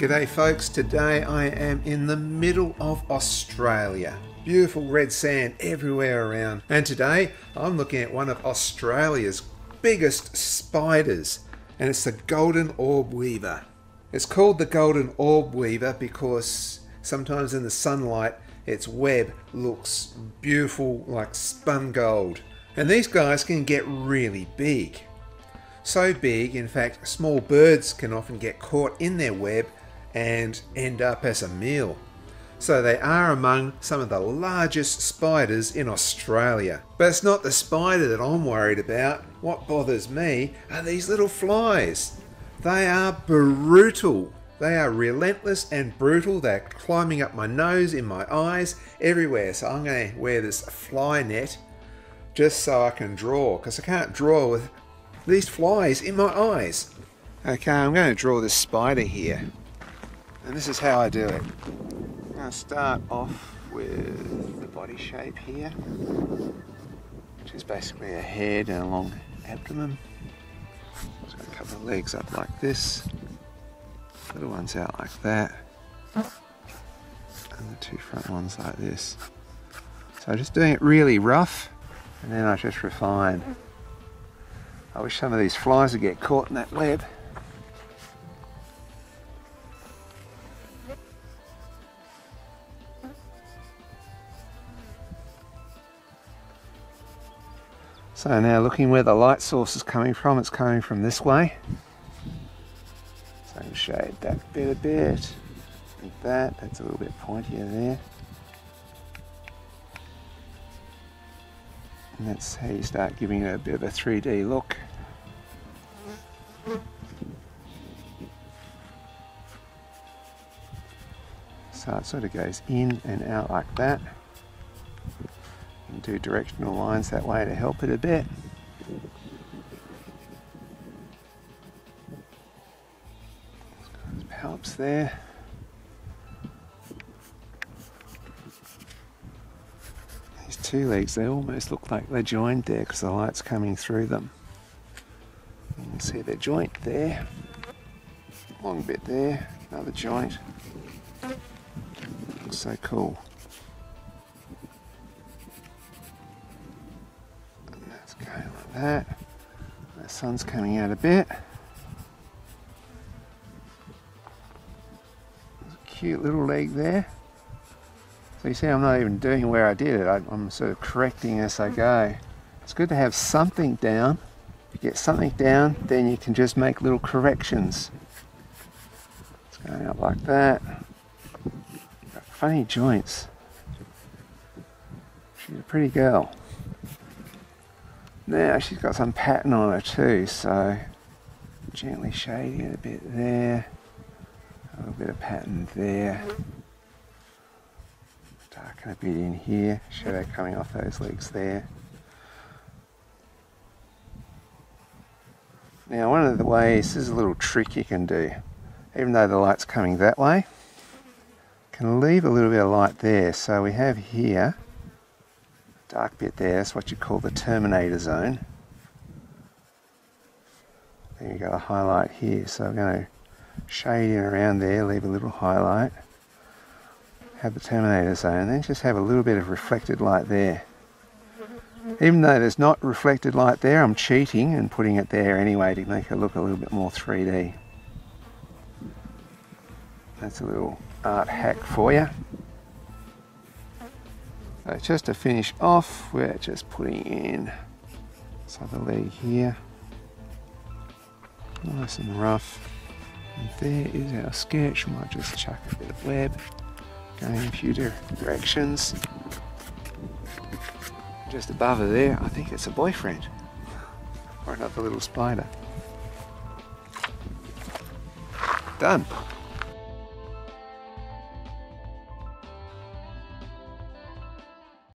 G'day folks, today I am in the middle of Australia. Beautiful red sand everywhere around. And today I'm looking at one of Australia's biggest spiders, and it's the golden orb weaver. It's called the golden orb weaver because sometimes in the sunlight its web looks beautiful like spun gold. And these guys can get really big. So big, in fact, small birds can often get caught in their web and end up as a meal. So they are among some of the largest spiders in Australia. But it's not the spider that I'm worried about. What bothers me are these little flies. They are brutal. They are relentless and brutal. They're climbing up my nose, in my eyes, everywhere. So I'm going to wear this fly net just so I can draw because I can't draw with these flies in my eyes. Okay, I'm going to draw this spider here. And this is how I do it. I'm going to start off with the body shape here, which is basically a head and a long abdomen. Got a couple of legs up like this, little ones out like that, and the two front ones like this. So just doing it really rough, and then I just refine. I wish some of these flies would get caught in that web. So now looking where the light source is coming from, it's coming from this way. So shade that bit a bit, like that, that's a little bit pointier there. And that's how you start giving it a bit of a 3D look. So it sort of goes in and out like that And do directional lines that way to help it a bit. Helps there. Two legs, they almost look like they're joined there because the light's coming through them. You can see the joint there, long bit there, another joint. Looks so cool. That's going like that. The sun's coming out a bit. There's a cute little leg there. So you see I'm not even doing where I did it. I, am sort of correcting as I go. It's good to have something down. If you get something down, then you can just make little corrections. It's going up like that. Funny joints. She's a pretty girl. Now she's got some pattern on her too, so gently shading it a bit there, a little bit of pattern there, darken a bit in here, shadow coming off those legs there. Now one of the ways, this is a little trick you can do, even though the light's coming that way, can leave a little bit of light there. So we have here, dark bit there, that's what you call the terminator zone. There you go, a highlight here. So I'm going to shade in around there, leave a little highlight. Have the terminator zone, and then just have a little bit of reflected light there. Even though there's not reflected light there, I'm cheating and putting it there anyway to make it look a little bit more 3D. That's a little art hack for you. So just to finish off, we're just putting in this other leg here. Nice and rough. And there is our sketch. Might just chuck a bit of web going in a few directions. Just above her there, I think it's a boyfriend or another little spider. Done.